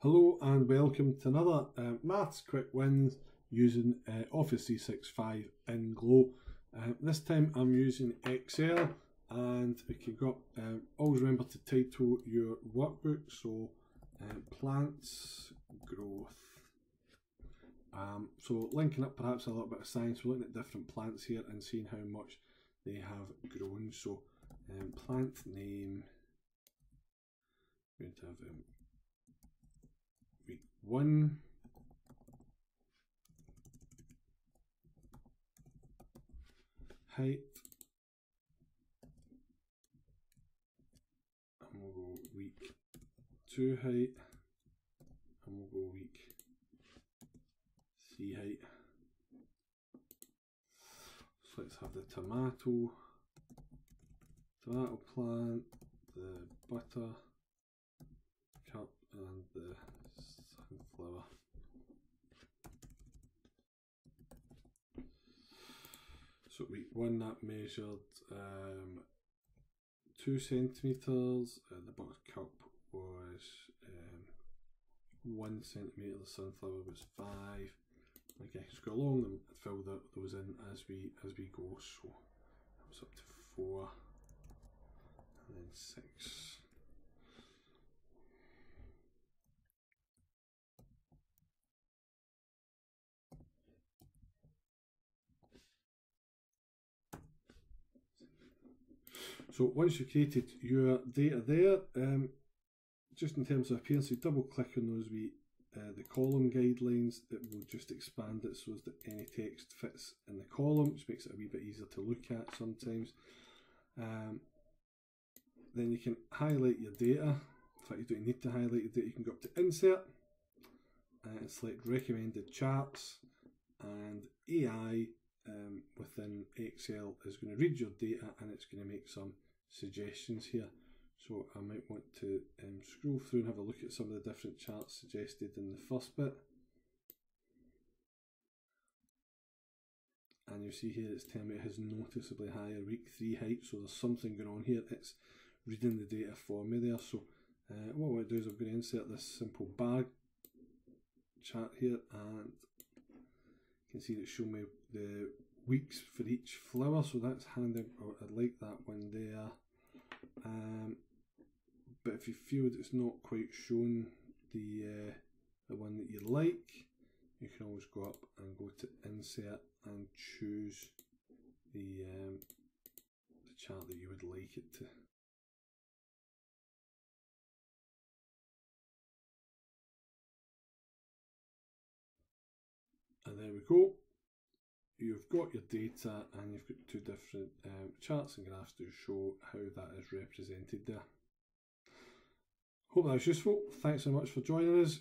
Hello and welcome to another uh, Maths Quick Wins using uh, Office 365 in Glow. Uh, this time I'm using Excel and if you got, uh, always remember to title your workbook, so uh, plants growth. Um, so linking up perhaps a little bit of science, we're looking at different plants here and seeing how much they have grown. So um, plant name, we're going to have one. Height. And we'll go week two height. And we'll go week three height. So let's have the tomato, tomato plant, the butter cup and the sunflower. So week one that measured um, two centimeters. Uh, the butter cup was um, one centimeter. The sunflower was five. Okay, just go along and fill the, those in as we as we go. So that was up to four, and then six. So once you've created your data there, um, just in terms of appearance, you double click on those wee uh, the column guidelines that will just expand it so that any text fits in the column, which makes it a wee bit easier to look at sometimes. Um, then you can highlight your data. In fact, you don't need to highlight your data. You can go up to Insert and select Recommended Charts, and AI um, within Excel is going to read your data and it's going to make some suggestions here. So I might want to um, scroll through and have a look at some of the different charts suggested in the first bit. And you see here it's telling me it has noticeably higher week 3 height, so there's something going on here. It's reading the data for me there. So uh, what I want to do is I'm going to insert this simple bar chart here and you can see that show me the weeks for each flower so that's handy I like that one there. Um, but if you feel that it's not quite showing the uh, the one that you like you can always go up and go to insert and choose the um, the chart that you would like it to. And there we go you've got your data and you've got two different um, charts and graphs to show how that is represented there. Hope that was useful. Thanks so much for joining us.